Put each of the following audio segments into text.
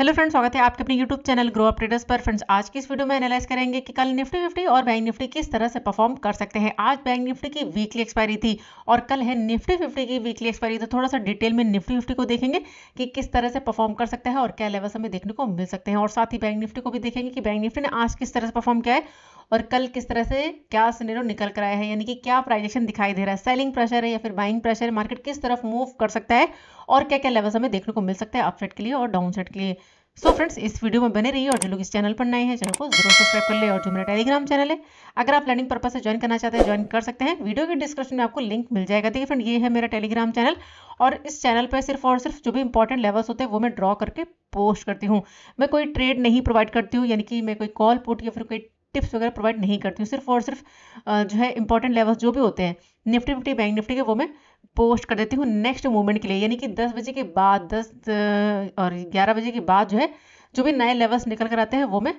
Hello friends स्वागत है आपके अपने YouTube channel grow up traders पर। फ्रेंड्स आज की इस वीडियो में एनालाइज करेंगे कि कल निफ्टी फिफ्टी और बैंक निफ्टी किस तरह से परफॉर्म कर सकते हैं। आज बैंक निफ्टी की वीकली एक्सपायरी थी और कल है निफ्टी फिफ्टी की वीकली एक्सपायरी तो थोड़ा सा डिटेल में निफ्टी फिफ्टी को देखेंगे कि किस तरह से परफॉर्म कर सकता है और क्या लेवल हमें देखने को मिल सकते हैं। और साथ ही बैंक निफ्टी को भी देखेंगे कि बैंक निफ्टी ने आज किस तरह से परफॉर्म किया है। और कल किस तरह से क्या सिनेरो निकल कर आया है? यानी कि क्या प्राइजेक्शन दिखाई दे रहा है? सेलिंग प्रेशर है या फिर बाइंग प्रेशर है मार्केट किस तरफ़ मूव कर सकता है? और क्या क्या लेवल्स हमें देखने को मिल सकता है अपसाइड के लिए और डाउन के लिए? सो so फ्रेंड्स इस वीडियो में बने रहिए और जो लोग इस चैनल पर नए हैं, चैनल को ज़रूर सब्सक्राइब कर ले और जो मेरा टेलीग्राम चैनल है, अगर आप लर्निंग पर्पज से ज्वाइन करना चाहते हैं ज्वाइन कर सकते हैं। वीडियो के डिस्क्रिप्शन में आपको लिंक मिल जाएगा। देखिए फ्रेंड ये है मेरा टेलीग्राम चैनल और इस चैनल पर सिर्फ़ और सिर्फ़ जो भी इंपॉर्टेंट लेवल्स होते हैं, वो मैं ड्रॉ करके पोस्ट करती हूँ। मैं कोई ट्रेड नहीं प्रोवाइड करती हूँ, यानी कि मैं कोई कॉल पुट या फिर कोई टिप्स वगैरह प्रोवाइड नहीं करती हूँ। सिर्फ़ और सिर्फ़ जो है इंपॉर्टेंट लेवल्स जो भी होते हैं, निफ्टी निफ्टी, बैंक निफ्टी के वो मैं पोस्ट कर देती हूँ नेक्स्ट मूवमेंट के लिए। यानी कि दस बजे के बाद, दस और ग्यारह बजे के बाद जो है, जो भी नए लेवल्स निकल कर आते हैं, वो मैं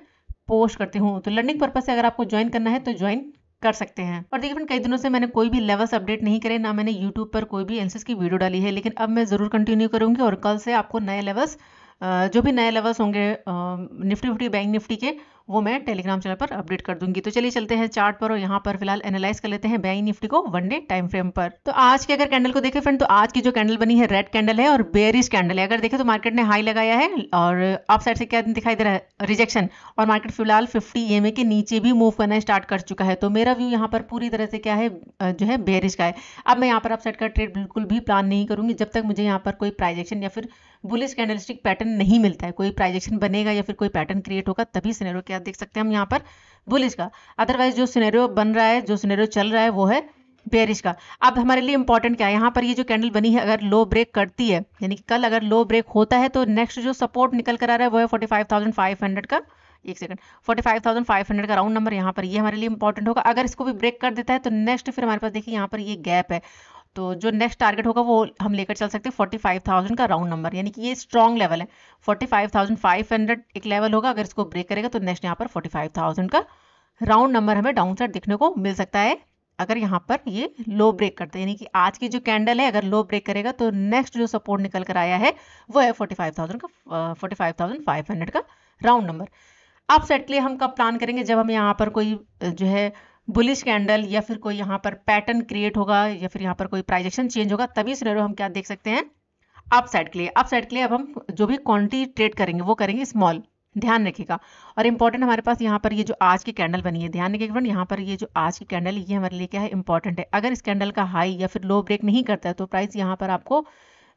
पोस्ट करती हूँ। तो लर्निंग पर्पज से अगर आपको ज्वाइन करना है तो ज्वाइन कर सकते हैं। और देखिए कई दिनों से मैंने कोई भी लेवल्स अपडेट नहीं करे, ना मैंने यूट्यूब पर कोई भी एनसीस की वीडियो डाली है, लेकिन अब मैं ज़रूर कंटिन्यू करूँगी और कल से आपको नए लेवल्स जो भी नए लेवल्स होंगे निफ्टी फिफ्टी बैंक निफ्टी के वो मैं टेलीग्राम चैनल पर अपडेट कर दूँगी। तो चलिए चलते हैं चार्ट पर और यहाँ पर फ़िलहाल एनालाइज कर लेते हैं बैंक निफ्टी को वन डे टाइम फ्रेम पर। तो आज के अगर कैंडल को देखें फ्रेंड तो आज की जो कैंडल बनी है रेड कैंडल है और बेरिश कैंडल है। अगर देखें तो मार्केट ने हाई लगाया है और अप साइड से क्या दिखाई दे रहा है? रिजेक्शन और मार्केट फ़िलहाल फिफ्टी एम के नीचे भी मूव करना स्टार्ट कर चुका है। तो मेरा व्यू यहाँ पर पूरी तरह से क्या है जो है बेरिश का है। अब मैं यहाँ पर अप साइड का ट्रेड बिल्कुल भी प्लान नहीं करूँगी जब तक मुझे यहाँ पर कोई प्राइजेक्शन या फिर बुलिस कैंडलस्टिक पैटर्न नहीं मिलता है। कोई प्राइजेक्शन बनेगा या फिर कोई पैटर्न क्रिएट होगा, तभी सिनेरियो क्या देख सकते हैं हम यहाँ पर बुलिस का। अदरवाइज़ जो सिनेरियो बन रहा है, जो सिनेरियो चल रहा है, वो है बेरिश का। अब हमारे लिए इंपॉर्टेंट क्या है? यहाँ पर ये जो कैंडल बनी है, अगर लो ब्रेक करती है, यानी कि कल अगर लो ब्रेक होता है तो नेक्स्ट जो सपोर्ट निकल कर आ रहा है, वो है फोर्टी का। एक second forty five thousand five hundred का राउंड नंबर यहाँ पर ये हमारे लिए इंपॉर्टेंट होगा। अगर इसको भी ब्रेक कर देता है तो नेक्स्ट फिर हमारे पास देखिए यहाँ पर ये गैप है। तो जो नेक्स्ट टारगेट होगा, वो हम लेकर चल सकते हैं फोर्टी फाइव थाउज़ेंड का राउंड नंबर यानी कि ये स्ट्रॉन्ग लेवल है। Forty five thousand five hundred एक लेवल होगा, अगर इसको ब्रेक करेगा तो नेक्स्ट यहाँ पर फोर्टी फाइव थाउज़ेंड का राउंड नंबर हमें डाउन साइड देखने को मिल सकता है, अगर यहाँ पर ये लो ब्रेक करते हैं। यानी कि आज की जो कैंडल है, अगर लो ब्रेक करेगा तो नेक्स्ट जो सपोर्ट निकल कर आया है, वो है फोर्टी फाइव थाउज़ेंड का forty five thousand five hundred का राउंड नंबर आप सेट के लिए हम कब प्लान करेंगे? जब हम यहाँ पर कोई जो है बुलिश कैंडल या फिर कोई यहाँ पर पैटर्न क्रिएट होगा या फिर यहाँ पर कोई प्राइजेक्शन चेंज होगा, तभी सिनेरियो हम क्या देख सकते हैं? अप साइड के लिए। अप साइड के लिए अब हम जो भी क्वांटिटी ट्रेड करेंगे, वो करेंगे स्मॉल ध्यान रखिएगा। और इंपॉर्टेंट हमारे पास यहाँ पर ये जो आज की कैंडल बनी है, ध्यान रखिएगा यहाँ पर ये जो आज की कैंडल ये हमारे लिए क्या है इंपॉर्टेंट है। अगर इस कैंडल का हाई या फिर लो ब्रेक नहीं करता है तो प्राइस यहाँ पर आपको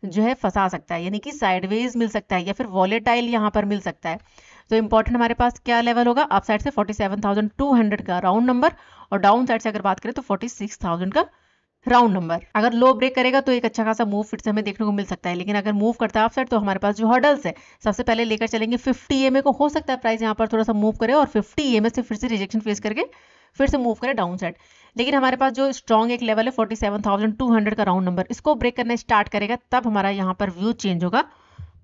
जो है फंसा सकता है यानी कि साइडवेज मिल सकता है या फिर वॉलेटाइल यहाँ पर मिल सकता है। तो इंपॉर्टेंट हमारे पास क्या लेवल होगा? अप साइड से 47,200 का राउंड नंबर और डाउन साइड से अगर बात करें तो 46,000 का राउंड नंबर अगर लो ब्रेक करेगा तो एक अच्छा खासा मूव फिर से हमें देखने को मिल सकता है लेकिन अगर मूव करता है अप साइड तो हमारे पास जो हर्डल्स है सबसे पहले लेकर चलेंगे 50 एमए को हो सकता है प्राइस यहाँ पर थोड़ा सा मूव करे और 50 एमए से फिर से रिजेक्शन फेस करके फिर से मूव करें डाउन साइड लेकिन हमारे पास जो स्ट्रॉन्ग एक लेवल है 47,200 का राउंड नंबर इसको ब्रेक करना स्टार्ट करेगा तब हमारा यहाँ पर व्यू चेंज होगा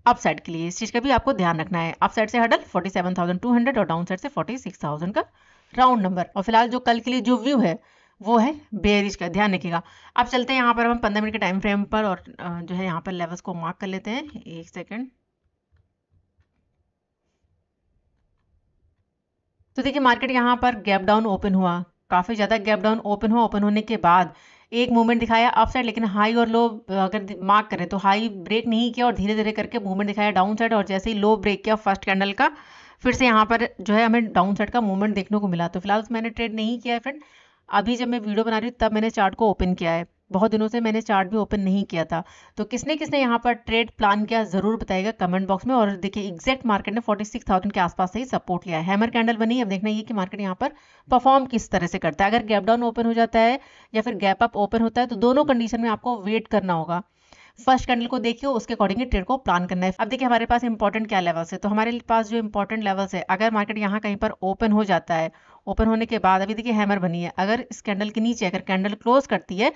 अप साइड के लिए। इस चीज़ का भी आपको ध्यान रखना है। अप साइड से हडल 47,200 और डाउन साइड से 46,000 का राउंड नंबर और फ़िलहाल जो कल के लिए जो व्यू है वो है बेरिश का। ध्यान रखिएगा। अब चलते हैं यहाँ पर हम पंद्रह मिनट के टाइम फ्रेम पर और जो है यहाँ पर लेवल्स को मार्क कर लेते हैं। एक सेकेंड तो देखिए मार्केट यहाँ पर गैप डाउन ओपन हुआ। काफ़ी ज़्यादा गैप डाउन ओपन हुआ। ओपन होने के बाद एक मूवमेंट दिखाया अप साइड लेकिन हाई और लो अगर मार्क करें तो हाई ब्रेक नहीं किया और धीरे धीरे करके मूवमेंट दिखाया डाउन साइड और जैसे ही लो ब्रेक किया फ़र्स्ट कैंडल का, फिर से यहाँ पर जो है हमें डाउन साइड का मूवमेंट देखने को मिला। तो फ़िलहाल मैंने ट्रेड नहीं किया है फ्रेंड अभी जब मैं वीडियो बना रही हूँ, तब मैंने चार्ट को ओपन किया है। बहुत दिनों से मैंने चार्ट भी ओपन नहीं किया था। तो किसने किसने यहाँ पर ट्रेड प्लान किया ज़रूर बताएगा कमेंट बॉक्स में। और देखिए एग्जैक्ट मार्केट ने 46,000 के आसपास से ही सपोर्ट लिया हैमर कैंडल बनी अब देखना ये कि मार्केट यहाँ पर परफॉर्म किस तरह से करता है। अगर गैप डाउन ओपन हो जाता है या फिर गैप अप ओपन होता है तो दोनों कंडीशन में आपको वेट करना होगा। फ़र्स्ट कैंडल को देखिए, उसके अकॉर्डिंग ट्रेड को प्लान करना है। अब देखिए, हमारे पास इंपॉर्टेंट क्या लेवल्स है? तो हमारे पास जो इंपॉर्टेंट लेवल्स है, अगर मार्केट यहाँ कहीं पर ओपन हो जाता है ओपन होने के बाद अभी देखिए हैमर बनी है। अगर इस कैंडल के नीचे अगर कैंडल क्लोज करती है,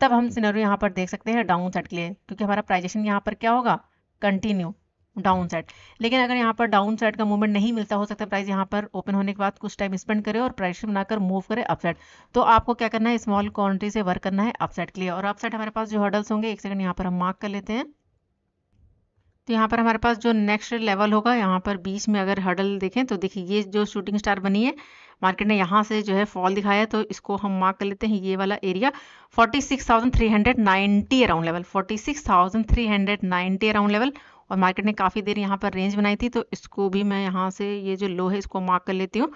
तब हम सिनेरियो यहाँ पर देख सकते हैं डाउन साइड के लिए, क्योंकि हमारा प्राइजेशन यहाँ पर क्या होगा? कंटिन्यू डाउन साइड लेकिन अगर यहाँ पर डाउन साइड का मूवमेंट नहीं मिलता हो सकता है प्राइस यहाँ पर ओपन होने के बाद कुछ टाइम स्पेंड करे और प्राइस बनाकर मूव करे अपसाइड तो आपको क्या करना है? स्मॉल क्वांटिटी से वर्क करना है अपसाइड के लिए। और अपसाइड हमारे पास जो हर्डल्स होंगे एक सेकंड यहाँ पर हम मार्क कर लेते हैं। तो यहाँ पर हमारे पास जो नेक्स्ट लेवल होगा यहाँ पर बीच में अगर हडल देखें तो देखिए ये जो शूटिंग स्टार बनी है मार्केट ने यहाँ से जो है फॉल दिखाया तो इसको हम मार्क कर लेते हैं ये वाला area 46,390 around level 46,390 around level और मार्केट ने काफ़ी देर यहाँ पर रेंज बनाई थी तो इसको भी मैं यहाँ से ये जो लो है इसको मार्क कर लेती हूँ।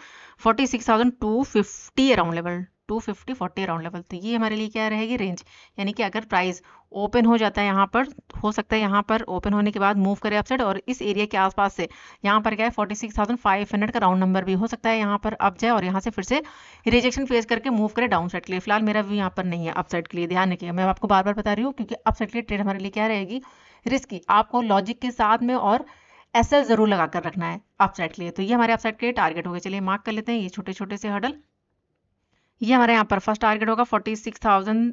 46,250 अराउंड लेवल 250 40 अराउंड लेवल तो ये हमारे लिए क्या रहेगी? रेंज यानी कि अगर प्राइस ओपन हो जाता है यहाँ पर हो सकता है यहाँ पर ओपन होने के बाद मूव करे अपसाइड और इस एरिया के आसपास से यहाँ पर क्या है 46,500 का राउंड नंबर भी हो सकता है यहाँ पर अप जाए और यहाँ से फिर से रिजेक्शन फेस करके मूव करे डाउन साइड के लिए। फ़िलहाल मेरा भी यहाँ पर नहीं है अपसाइड के लिए ध्यान रखिए मैं आपको बार बार बता रही हूँ क्योंकि अपसाइड के लिए ट्रेड हमारे लिए क्या रहेगी? रिस्की आपको लॉजिक के साथ में और एस ज़रूर लगा कर रखना है अपसाइड के लिए। तो ये हमारे अपसाइड के टारगेट हो गए। चलिए मार्क कर लेते हैं ये छोटे छोटे से हडल ये हमारे यहाँ पर फ़र्स्ट टारगेट होगा forty six thousand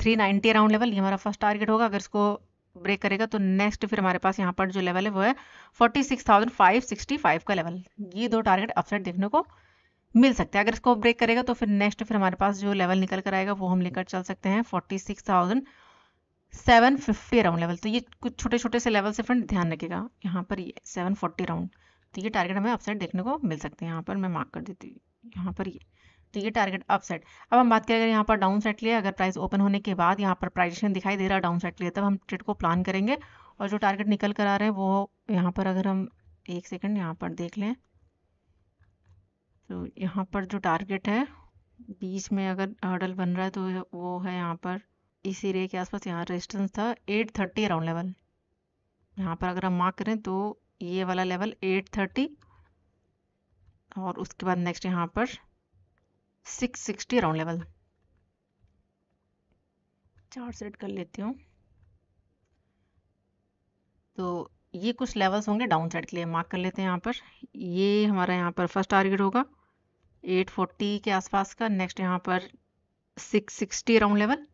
three ninety around level ये हमारा फ़र्स्ट टारगेट होगा। अगर इसको ब्रेक करेगा तो नेक्स्ट फिर हमारे पास यहाँ पर जो लेवल है वो है forty six thousand five sixty five का लेवल ये दो टारगेट अपसाइड देखने को मिल सकते हैं। अगर इसको ब्रेक करेगा तो फिर नेक्स्ट फिर हमारे पास जो लेवल निकल कर आएगा वो हम लेकर चल सकते हैं forty six thousand seven fifty round level तो ये कुछ छोटे छोटे से लेवल से फ्रेंड ध्यान रखिएगा। यहाँ पर ये सेवन फोर्टी राउंड तो ये टारगेट हमें अपसाइड देखने को मिल सकते हैं। यहाँ पर मैं मार्क कर देती हूँ। यहाँ पर ये। तो ये टारगेट अप साइड अब हम बात करें, अगर यहाँ पर डाउन साइड लिए अगर प्राइस ओपन होने के बाद यहाँ पर प्राइजेशन दिखाई दे रहा है डाउन साइड लिए तब हम ट्रेड को प्लान करेंगे। और जो टारगेट निकल कर आ रहे हैं, वो यहाँ पर अगर हम एक सेकेंड यहाँ पर देख लें। तो यहाँ पर जो टारगेट है, बीच में अगर हर्डल बन रहा है तो वो है यहाँ पर इस एरिया के आसपास यहाँ रेजिस्टेंस था एट थर्टी अराउंड लेवल यहाँ पर अगर हम मार्क करें तो ये वाला लेवल एट थर्टी और उसके बाद नेक्स्ट यहाँ पर six sixty round level chart set कर लेती हूँ। तो ये कुछ लेवल्स होंगे डाउन साइड के लिए मार्क कर लेते हैं यहाँ पर। ये हमारा यहाँ पर फ़र्स्ट टारगेट होगा 840 के आसपास का। नेक्स्ट यहाँ पर 660 राउंड लेवल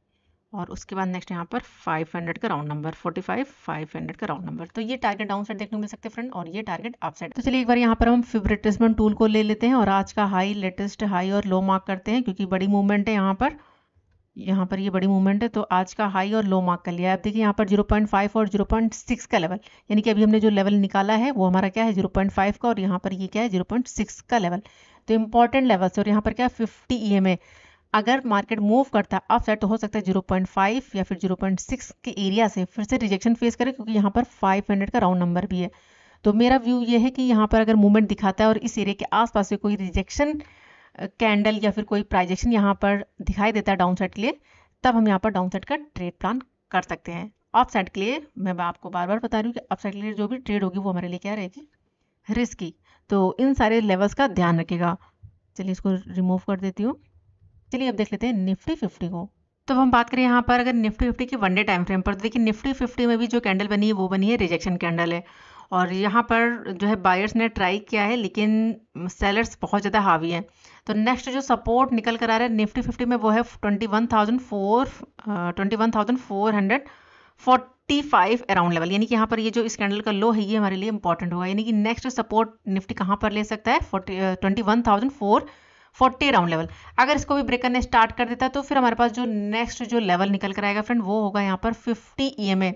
और उसके बाद नेक्स्ट यहाँ पर 500 का राउंड नंबर 45 500 का राउंड नंबर तो ये टारगेट डाउन साइड देखने को मिल सकते हैं फ्रेंड और ये टारगेट अप साइड तो चलिए एक बार यहाँ पर हम फिब्रिटिसमेंट टूल को ले लेते हैं और आज का हाई लेटेस्ट हाई और लो मार्क करते हैं क्योंकि बड़ी मूवमेंट है यहाँ पर। यहाँ पर ये बड़ी मूवमेंट है तो आज का हाई और लो मार्क कर लिया आप देखिए यहाँ पर 0.5 और 0.6 का लेवल यानी कि अभी हमने जो लेवल निकाला है वो हमारा क्या है? 0.5 का और यहाँ पर ये क्या है? 0.6 का लेवल तो इंपॉर्टेंट लेवल्स और यहाँ पर क्या है? फिफ्टी ई अगर मार्केट मूव करता है साइड तो हो सकता है 0.5 या फिर 0.6 के एरिया से फिर से रिजेक्शन फेस करे, क्योंकि यहाँ पर 500 का राउंड नंबर भी है। तो मेरा व्यू ये है कि यहाँ पर अगर मूवमेंट दिखाता है और इस एरिया के आसपास से कोई रिजेक्शन कैंडल या फिर कोई प्राइजेक्शन यहाँ पर दिखाई देता है डाउन साइड के लिए, तब हम यहाँ पर डाउन साइड का ट्रेड प्लान कर सकते हैं। अप साइड के लिए मैं आपको बार बार बता रही हूँ कि अप साइड के लिए जो भी ट्रेड होगी वो हमारे लिए क्या रहेगी? रिस्की तो इन सारे लेवल्स का ध्यान रखेगा चलिए इसको रिमूव कर देती हूँ। चलिए अब देख लेते हैं निफ्टी फिफ्टी को। तो हम बात करें यहाँ पर अगर निफ्टी फिफ्टी के वन डे टाइम फ्रेम पर तो देखिए निफ्टी फिफ्टी में भी जो कैंडल बनी है, वो बनी है रिजेक्शन कैंडल है। और यहाँ पर जो है बायर्स ने ट्राई किया है, लेकिन सेलर्स बहुत ज़्यादा हावी हैं। तो नेक्स्ट जो सपोर्ट निकल कर आ रहा है निफ्टी फिफ्टी में, वो है twenty one thousand four twenty one thousand four hundred forty five around level. यानी कि यहाँ पर ये जो इस कैंडल का लो है, ये हमारे लिए इंपॉर्टेंट होगा यानी कि नेक्स्ट सपोर्ट निफ्टी कहाँ पर ले सकता है? Forty twenty one thousand four forty round level. अगर इसको भी ब्रेक करने स्टार्ट कर देता है तो फिर हमारे पास जो नेक्स्ट जो लेवल निकल कर आएगा फ्रेंड, वो होगा यहाँ पर फिफ्टी ई e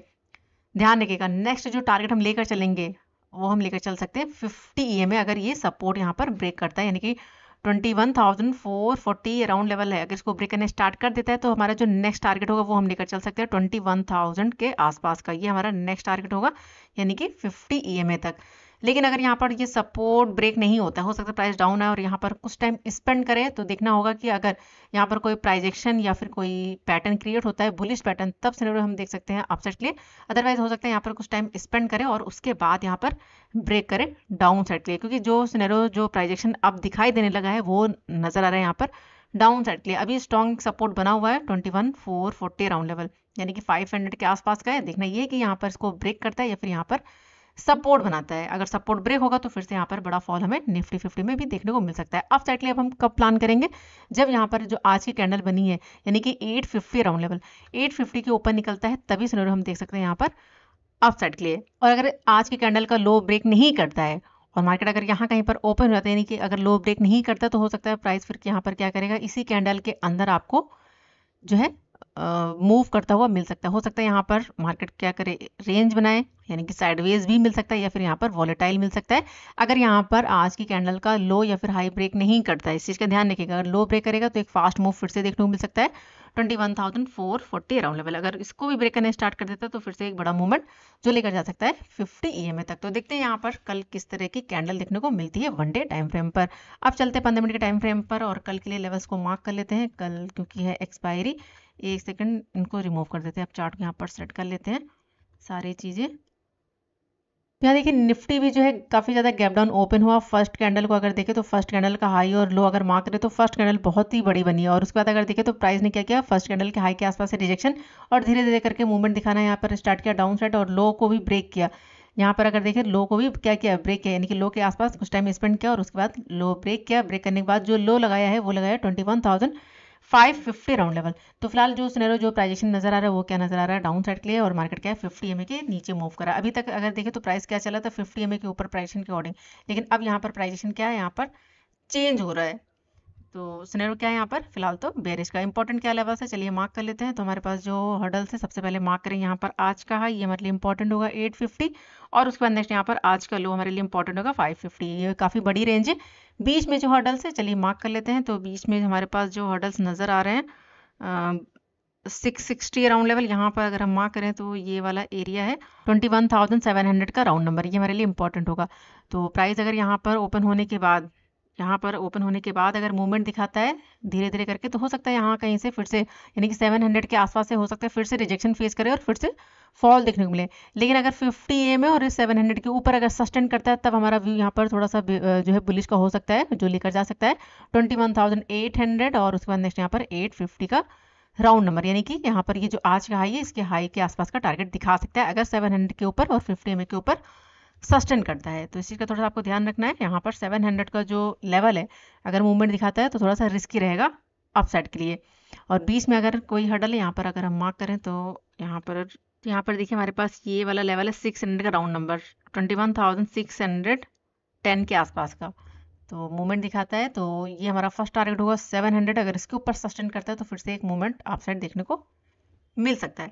ध्यान रखिएगा, नेक्स्ट जो टारगेट हम लेकर चलेंगे, वो हम लेकर चल सकते हैं फिफ्टी ई e अगर ये सपोर्ट यहाँ पर ब्रेक करता है, यानी कि twenty one thousand four forty round level है। अगर इसको ब्रेक करने स्टार्ट कर देता है तो हमारा जो नेक्स्ट टारगेट होगा, वो हम लेकर चल सकते हैं ट्वेंटी वन थाउज़ेंड के आसपास का। ये हमारा नेक्स्ट टारगेट होगा, यानी कि फिफ्टी ई e तक। लेकिन अगर यहाँ पर ये सपोर्ट ब्रेक नहीं होता, हो सकता है प्राइस डाउन है और यहाँ पर कुछ टाइम स्पेंड करें तो देखना होगा कि अगर यहाँ पर कोई प्राइजेक्शन या फिर कोई पैटर्न क्रिएट होता है बुलिश पैटर्न तब सिनेरियो हम देख सकते हैं अपसाइड के लिए। अदरवाइज़ हो सकता है यहाँ पर कुछ टाइम स्पेंड करें और उसके बाद यहाँ पर ब्रेक करें डाउन साइड के लिए, क्योंकि जो सिनेरियो जो प्राइजेक्शन अब दिखाई देने लगा है, वो नज़र आ रहा है यहाँ पर डाउन साइड के लिए। अभी स्ट्रॉन्ग सपोर्ट बना हुआ है twenty one four forty round level यानी कि फाइव हंड्रेड के आसपास का है। देखना ये कि यहाँ पर इसको ब्रेक करता है या फिर यहाँ पर सपोर्ट बनाता है। अगर सपोर्ट ब्रेक होगा तो फिर से यहाँ पर बड़ा फॉल हमें निफ्टी फिफ्टी में भी देखने को मिल सकता है। अब साइड अब हम कब प्लान करेंगे? जब यहाँ पर जो आज की कैंडल बनी है, यानी कि 850 राउंड लेवल 850 के ऊपर निकलता है, तभी सिनेरियो हम देख सकते हैं यहाँ पर अप साइड के लिए। और अगर आज की कैंडल का लो ब्रेक नहीं करता है, और मार्केट अगर यहाँ कहीं पर ओपन हो जाता है, यानी कि अगर लो ब्रेक नहीं करता तो हो सकता है प्राइस फिर यहाँ पर क्या करेगा? इसी कैंडल के अंदर आपको जो है मूव करता हुआ मिल सकता है। हो सकता है यहाँ पर मार्केट क्या करे रेंज बनाए, यानी कि साइडवेज भी मिल सकता है या फिर यहाँ पर वॉलेटाइल मिल सकता है। अगर यहाँ पर आज की कैंडल का लो या फिर हाई ब्रेक नहीं करता है, इस चीज़ का ध्यान रखिएगा। अगर लो ब्रेक करेगा तो एक फास्ट मूव फिर से देखने को मिल सकता है। Twenty one thousand four forty around level अगर इसको भी ब्रेक करने स्टार्ट कर देता है तो फिर से एक बड़ा मूवमेंट जो लेकर जा सकता है फिफ्टी ई e तक। तो देखते हैं यहाँ पर कल किस तरह की कैंडल देखने को मिलती है वन डे टाइम फ्रेम पर। अब चलते हैं पंद्रह मिनट के टाइम फ्रेम पर और कल के लिए लेवल्स को मार्क कर लेते हैं। कल क्योंकि है एक्सपायरी एक सेकंड इनको रिमूव कर देते हैं। अब चार्ट को यहाँ पर सेट कर लेते हैं। सारी चीज़ें। यहाँ देखिए निफ्टी भी जो है काफ़ी ज़्यादा गैप डाउन ओपन हुआ। फ़र्स्ट कैंडल को अगर देखें तो फ़र्स्ट कैंडल का हाई और लो अगर मार्क करें तो फ़र्स्ट कैंडल बहुत ही बड़ी बनी है। और उसके बाद अगर देखें तो प्राइस ने क्या किया? फ़र्स्ट कैंडल के हाई के आसपास से रिजेक्शन और धीरे धीरे करके मूवमेंट दिखाना यहाँ पर स्टार्ट किया डाउन साइड और लो को भी ब्रेक किया। यहाँ पर अगर देखें लो को भी क्या किया? ब्रेक किया। यानी कि लो के आसपास कुछ टाइम स्पेंड किया और उसके बाद लो ब्रेक किया। ब्रेक करने के बाद जो लो लगाया है, वो लगाया twenty five fifty round level तो फ़िलहाल जो सिनेरो जो प्राइजेशन नज़र आ रहा है, वो क्या नज़र आ रहा है? डाउन साइड के लिए और मार्केट क्या है? फिफ्टी एम के नीचे मूव करा। अभी तक अगर देखें तो प्राइस क्या चला था? फिफ्टी एम के ऊपर प्राइजेशन के अकॉर्डिंग लेकिन अब यहाँ पर प्राइजेशन क्या है? यहाँ पर चेंज हो रहा है। तो सिनेरो क्या है यहाँ पर? फ़िलहाल तो बेरिश का इंपॉर्टेंट क्या लेवल है चलिए मार्क कर लेते हैं। तो हमारे पास जो हर्डल है, सबसे पहले मार्क करें यहाँ पर आज का है ये हमारे लिए इंपॉर्टेंट होगा 850 और उसके बाद नेक्स्ट यहाँ पर आज का लो हमारे लिए इंपॉर्टेंट होगा 550 ये काफ़ी बड़ी रेंज है। बीच में जो हर्डल्स है, चलिए मार्क कर लेते हैं। तो बीच में हमारे पास जो हर्डल्स नज़र आ रहे हैं सिक्स सिक्सटी अराउंड लेवल यहाँ पर अगर हम मार्क करें तो ये वाला एरिया है। Twenty one thousand seven hundred का राउंड नंबर ये हमारे लिए इंपॉर्टेंट होगा। तो प्राइस अगर यहाँ पर ओपन होने के बाद यहाँ पर ओपन होने के बाद अगर मूवमेंट दिखाता है धीरे धीरे करके तो हो सकता है यहाँ कहीं से फिर से, यानी कि 700 के आसपास से हो सकता है फिर से रिजेक्शन फेस करे और फिर से फॉल देखने को मिले। लेकिन अगर 50 एम है और 700 के ऊपर अगर सस्टेन करता है, तब हमारा व्यू यहाँ पर थोड़ा सा जो है बुलिश का हो सकता है, जो लेकर जा सकता है। ट्वेंटी और उसके बाद नेक्स्ट यहाँ पर एट का राउंड नंबर यानी कि यहाँ पर ये जो आज का हाई है, इसके हाई के आसपास का टारगेट दिखा सकता है। अगर 700 के ऊपर और 50 एम के ऊपर सस्टेन करता है। तो इस चीज़ का थोड़ा सा आपको ध्यान रखना है। यहाँ पर 700 का जो लेवल है अगर मूवमेंट दिखाता है तो थोड़ा सा रिस्की रहेगा अपसाइड के लिए। और बीच में अगर कोई हडल है यहाँ पर अगर हम मार्क करें तो यहाँ पर यहाँ पर देखिए हमारे पास ये वाला लेवल है सिक्स हंड्रेड का round number twenty one thousand six hundred ten के आसपास का। तो मूवमेंट दिखाता है तो ये हमारा फ़र्स्ट टारगेट होगा सेवन हंड्रेड अगर इसके ऊपर सस्टेन करता है तो फिर से एक मूवमेंट आप साइड देखने को मिल सकता है।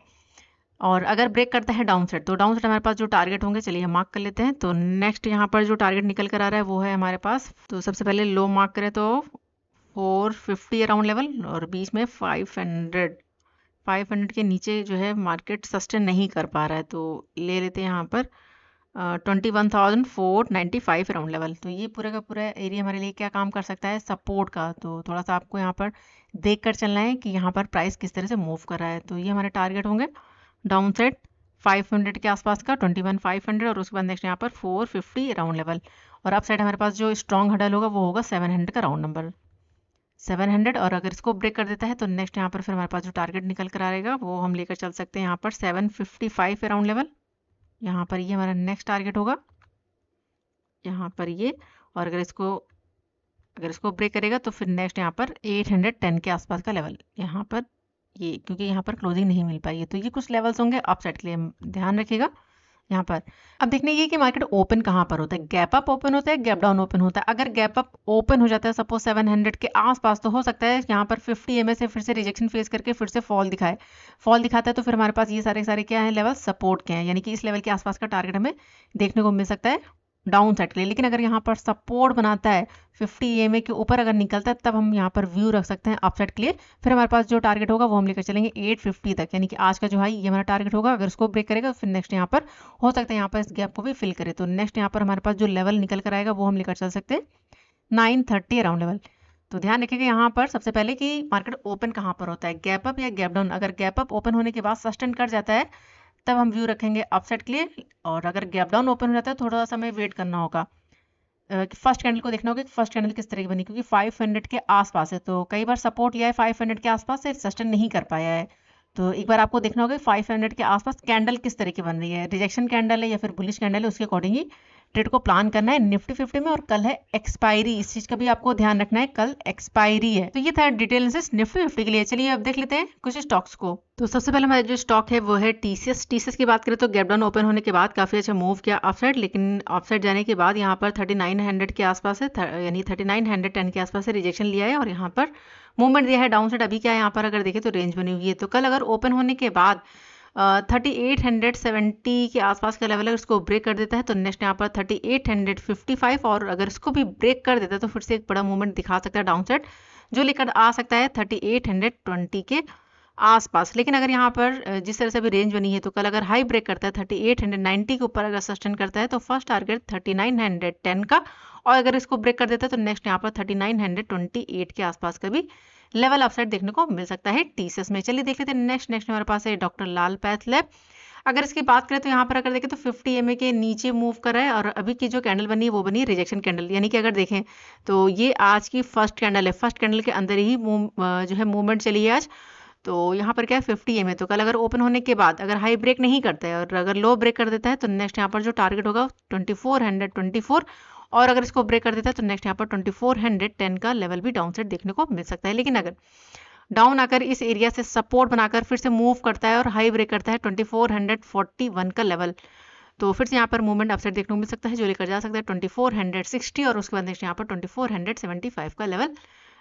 और अगर ब्रेक करता है डाउन साइड तो डाउन साइड हमारे पास जो टारगेट होंगे, चलिए मार्क कर लेते हैं। तो नेक्स्ट यहाँ पर जो टारगेट निकल कर आ रहा है, वो है हमारे पास। तो सबसे पहले लो मार्क करें तो फोर फिफ्टी अराउंड लेवल और बीच में फाइव हंड्रेड फाइव हंड्रेड के नीचे जो है मार्केट सस्टेन नहीं कर पा रहा है। तो ले लेते हैं यहाँ पर twenty one thousand four ninety five around level तो ये पूरा का पूरा एरिया हमारे लिए क्या काम कर सकता है? सपोर्ट का। तो थोड़ा सा आपको यहाँ पर देख कर चलना है कि यहाँ पर प्राइस किस तरह से मूव कर रहा है। तो ये हमारे टारगेट होंगे। डाउन साइड 500 के आसपास का 21,500 और उसके बाद नेक्स्ट यहाँ पर 450 राउंड लेवल और अप साइड हमारे पास जो स्ट्रॉन्ग हडल होगा वो होगा 700 का राउंड नंबर 700 और अगर इसको ब्रेक कर देता है तो नेक्स्ट यहाँ पर फिर हमारे पास जो टारगेट निकल कर आएगा वो हम लेकर चल सकते हैं यहाँ पर 755 राउंड लेवल यहाँ पर ये हमारा नेक्स्ट टारगेट होगा. यहाँ पर ये और अगर इसको अगर इसको ब्रेक करेगा तो फिर नेक्स्ट यहाँ पर 810 के आसपास का लेवल यहाँ पर ये, क्योंकि यहाँ पर क्लोजिंग नहीं मिल पाई है। तो ये कुछ लेवल्स होंगे अप साइड के लिए ध्यान रखिएगा यहाँ पर। अब देखने ये कि मार्केट ओपन कहाँ पर होता है? गैप अप ओपन होता है गैप डाउन ओपन होता है। अगर गैप अप ओपन हो जाता है सपोज़ 700 के आसपास तो हो सकता है यहाँ पर 50 एम से फिर से रिजेक्शन फेस करके फिर से फॉल दिखाए। फॉल दिखाता है तो फिर हमारे पास ये सारे सारे क्या है? लेवल सपोर्ट के हैं। यानी कि इस लेवल के आसपास का टारगेट हमें देखने को मिल सकता है। डाउन साइड के लिए। लेकिन अगर यहाँ पर सपोर्ट बनाता है 50 ई के ऊपर अगर निकलता है, तब हम यहाँ पर व्यू रख सकते हैं अपसाइड के लिए। फिर हमारे पास जो टारगेट होगा, वो हम लेकर चलेंगे 850 तक। यानी कि आज का जो है, ये हमारा टारगेट होगा। अगर उसको ब्रेक करेगा, फिर नेक्स्ट यहाँ पर हो सकता है यहाँ पर इस गैप को भी फिल करे। तो नेक्स्ट यहाँ पर हमारे पास जो लेवल निकल कर आएगा, वो हम लेकर चल सकते हैं नाइन अराउंड लेवल तो ध्यान रखिएगा यहाँ पर सबसे पहले कि मार्केट ओपन कहाँ पर होता है? गैप अप या गैप डाउन अगर गैप अप ओपन होने के बाद सस्टेन कर जाता है तब हम व्यू रखेंगे अपसेट के लिए और अगर गैप डाउन ओपन हो जाता है, थोड़ा सा हमें वेट करना होगा। फ़र्स्ट कैंडल को देखना होगा कि फ़र्स्ट कैंडल किस तरह की बनी, क्योंकि 500 के आसपास है तो कई बार सपोर्ट लिया है 500 के आसपास से सस्टेन नहीं कर पाया है। तो एक बार आपको देखना होगा कि 500 के आसपास कैंडल किस तरह की बन रही है रिजेक्शन कैंडल है या फिर बुलिश कैंडल है, उसके अकॉर्डिंग ही ट्रेड को प्लान करना है निफ्टी फिफ्टी में और कल है एक्सपायरी। इस चीज़ का भी आपको ध्यान रखना है, कल एक्सपायरी है। तो ये था डिटेल निफ्टी फिफ्टी के लिए। चलिए अब देख लेते हैं कुछ स्टॉक्स को। तो सबसे पहले हमारा जो स्टॉक है वो है टीसीएस। टीसीएस की बात करें तो गैप डाउन ओपन होने के बाद काफ़ी अच्छा मूव किया अपसाइड लेकिन अपसाइड जाने के बाद यहाँ पर थर्टी नाइन हंड्रेड के आसपास है यानी थर्टी के आसपास से रिजेक्शन लिया है और यहाँ पर मूवमेंट दिया है। डाउन साइड अभी क्या है, यहाँ पर अगर देखें तो रेंज बनी हुई है। तो कल अगर ओपन होने के बाद थर्टी एट हंड्रेड सेवेंटी के आसपास का लेवल अगर इसको ब्रेक कर देता है तो नेक्स्ट यहाँ पर thirty eight hundred fifty five और अगर इसको भी ब्रेक कर देता है तो फिर से एक बड़ा मूवमेंट दिखा सकता है डाउन साइड जो लेकर आ सकता है थर्टी एट हंड्रेड ट्वेंटी के आसपास। लेकिन अगर यहाँ पर जिस तरह से अभी रेंज बनी है तो कल अगर हाई ब्रेक करता है थर्टी एट हंड्रेड नाइन्टी के ऊपर अगर सस्टेन करता है तो first target thirty nine hundred ten का और अगर इसको ब्रेक कर देता है तो नेक्स्ट यहाँ पर thirty nine hundred twenty eight के आसपास का भी लेवल अपसाइड देखने को मिल सकता है टीसीएस में। चलिए देख लेते हैं। नेक्स्ट नेक्स्ट हमारे पास है डॉक्टर लाल पैथ लैब अगर इसकी बात करें तो यहाँ पर अगर देखें तो 50 एम के नीचे मूव कर रहा है और अभी की जो कैंडल बनी है, वो बनी है रिजेक्शन कैंडल यानी कि अगर देखें तो ये आज की फ़र्स्ट कैंडल है। फ़र्स्ट कैंडल के अंदर ही जो है मूवमेंट चली है आज। तो यहाँ पर क्या है फिफ्टी एम तो कल अगर ओपन होने के बाद अगर हाई ब्रेक नहीं करता है और अगर लो ब्रेक कर देता है तो नेक्स्ट यहाँ पर जो टारगेट होगा twenty four hundred twenty four और अगर इसको ब्रेक कर देता है तो नेक्स्ट यहाँ पर ट्वेंटी फोर हंड्रेड टेन का लेवल भी डाउन साइड देखने को मिल सकता है। लेकिन अगर डाउन आकर इस एरिया से सपोर्ट बनाकर फिर से मूव करता है और हाई ब्रेक करता है twenty four hundred forty one का लेवल तो फिर से यहाँ पर मूवमेंट अपसाइड देखने को मिल सकता है, जो लेकर जा सकता है ट्वेंटी फोर हंड्रेड सिक्सटी और उसके बाद नेक्स्ट यहाँ पर twenty four hundred seventy five का लेवल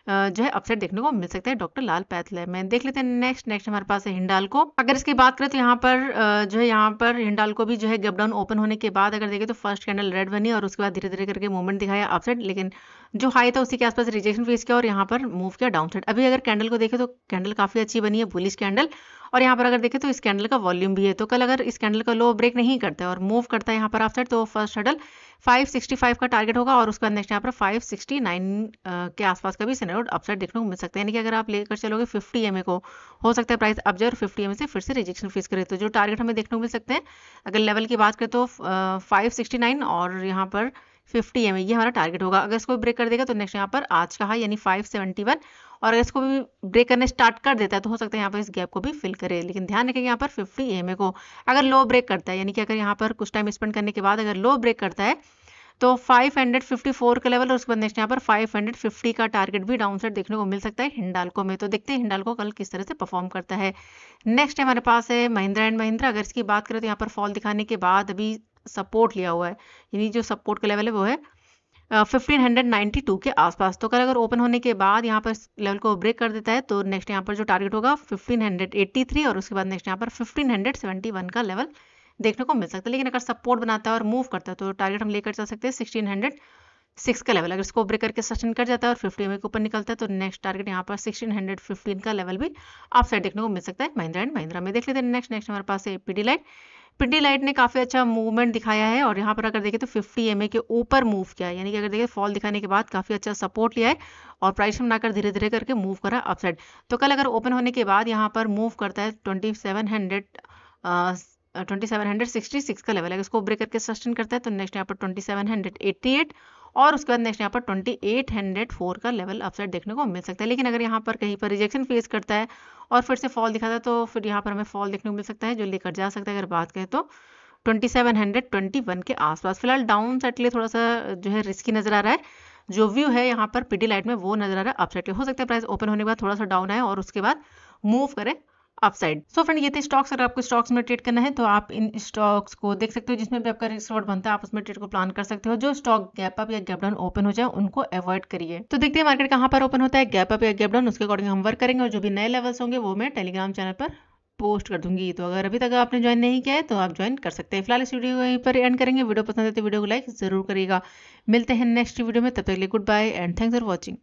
जो है अपसेट देखने को मिल सकता है, डॉक्टर लाल पैथले में। देख लेते हैं नेक्स्ट नेक्स्ट हमारे पास है हिंडाल को। अगर इसकी बात करें तो यहाँ पर जो है यहाँ पर हिंडाल को भी जो है गपडाउन ओपन होने के बाद अगर देखें तो फ़र्स्ट कैंडल रेड बनी और उसके बाद धीरे धीरे करके मूवमेंट दिखाया अपसेट, लेकिन जो हाई था, उसी के आसपास रिजेक्शन फेस किया और यहाँ पर मूव किया डाउन साइड अभी अगर कैंडल को देखें तो कैंडल काफ़ी अच्छी बनी है बुलिश कैंडल और यहाँ पर अगर देखें तो इस कैंडल का वॉल्यूम भी है। तो कल अगर इस कैंडल का लो ब्रेक नहीं करता है और मूव करता है यहाँ पर आप साइड तो फ़र्स्ट हडल 565 का टारगेट होगा और उसके बाद नेक्स्ट यहाँ पर 569 के आसपास का भी सिनेरोड अपसाइड देखने को मिल सकता है। यानी कि अगर आप लेकर चलोगे 50 एम को, हो सकता है प्राइस अब जो और फिफ्टी एम से फिर से रिजेक्शन फेस करे। तो जो टारगेट हमें देखने को मिल सकते हैं। अगर लेवल की बात करें तो फाइव और यहाँ पर फिफ्टी एम ये हमारा टारगेट होगा। अगर इसको ब्रेक कर देगा तो नेक्स्ट यहाँ पर आज का हाई यानी फाइव सेवेंटी वन और अगर इसको भी ब्रेक करने स्टार्ट कर देता है तो हो सकता है यहाँ पर इस गैप को भी फिल करे। लेकिन ध्यान रखें यहाँ पर फिफ्टी एम को अगर लो ब्रेक करता है, यानी कि अगर यहाँ पर कुछ टाइम स्पेंड करने के बाद अगर लो ब्रेक करता है तो 554 का लेवल और उसके बाद नेक्स्ट यहाँ पर 550 का टारगेट भी डाउन साइड देखने को मिल सकता है हिंडालको में। तो देखते हैं हिंडालको कल किस तरह से परफॉर्म करता है। नेक्स्ट हमारे पास है महिंद्रा एंड महिंद्रा। अगर इसकी बात करें तो यहाँ पर फॉल दिखाने के बाद अभी सपोर्ट लिया हुआ है। यानी जो सपोर्ट का लेवल है वो है फिफ्टीन हंड्रेड नाइन्टी टू के आसपास। तो कल अगर ओपन होने के बाद यहाँ पर लेवल को ब्रेक कर देता है तो नेक्स्ट यहाँ पर जो टारगेट होगा फिफ्टीन हंड्रेड एट्टी थ्री और उसके बाद नेक्स्ट यहाँ पर फिफ्टीन हंड्रेड सेवेंटी वन का लेवल देखने को मिल सकता है। लेकिन अगर सपोर्ट बनाता है और मूव करता है तो टारगेट हम लेकर चल सकते हैं सिक्सटीन हंड्रेड सिक्स का लेवल अगर इसको ब्रेक करके सस्टेन कर जाता है और फिफ्टी एम के ऊपर निकलता है तो नेक्स्ट टारगेट यहाँ पर सिक्सटीन हंड्रेड फिफ्टीन का लेवल भी आप साइड देखने को मिल सकता है। महिंद्रा एंड महिंद्रा में देख लेते हैं। नेक्स्ट नेक्स्ट हमारे पास है पीडी लाइट पिंडी लाइट ने काफ़ी अच्छा मूवमेंट दिखाया है और यहाँ पर अगर देखें तो 50 एम के ऊपर मूव किया है। यानी कि अगर देखें फॉल दिखाने के बाद काफ़ी अच्छा सपोर्ट लिया है और प्राइस में बनाकर धीरे धीरे करके मूव करा अपसाइड तो कल अगर ओपन होने के बाद यहाँ पर मूव करता है twenty seven hundred twenty seven hundred sixty six का लेवल अगर इसको ब्रेक करके सस्टेन करता है तो नेक्स्ट यहाँ पर twenty seven hundred eighty eight और उसके बाद नेक्स्ट यहाँ पर ट्वेंटी एट हंड्रेड फोर का लेवल अपसाइड देखने को मिल सकता है। लेकिन अगर यहाँ पर कहीं पर रिजेक्शन फेस करता है और फिर से फॉल दिखाता है तो फिर यहाँ पर हमें फॉल देखने को मिल सकता है, जो लेकर जा सकता है, अगर बात करें तो 2721 के आसपास। फ़िलहाल डाउन साइड के लिए थोड़ा सा जो है रिस्की नज़र आ रहा है। जो व्यू है यहाँ पर पीडी लाइट में वो नज़र आ रहा है अपसाइड हो सकता है प्राइस ओपन होने के बाद थोड़ा सा डाउन आए और उसके बाद मूव करे। अपसाइड सो फ्रेंड ये थे स्टॉक्स अगर आपको स्टॉक्स में ट्रेड करना है तो आप इन स्टॉक्स को देख सकते हो, जिसमें भी आपका रिस्क बनता है, आप उसमें ट्रेड को प्लान कर सकते हो। जो स्टॉक गैप अप या गैप डाउन ओपन हो जाए, उनको अवॉइड करिए। तो देखते हैं मार्केट कहाँ पर ओपन होता है गैप अप या गैप डाउन उसके अकॉर्डिंग हम वर्क करेंगे, और जो भी नए लेवल्स होंगे, वो मैं टेलीग्राम चैनल पर पोस्ट कर दूँगी। तो अगर अभी तक आपने ज्वाइन नहीं किया है तो आप ज्वाइन कर सकते हैं। फ़िलहाल इस वीडियो को यहीं पर एंड करेंगे। वीडियो पसंद है तो वीडियो को लाइक ज़रूर करिएगा। मिलते हैं नेक्स्ट वीडियो में, तब तक के लिए goodbye and thanks for watching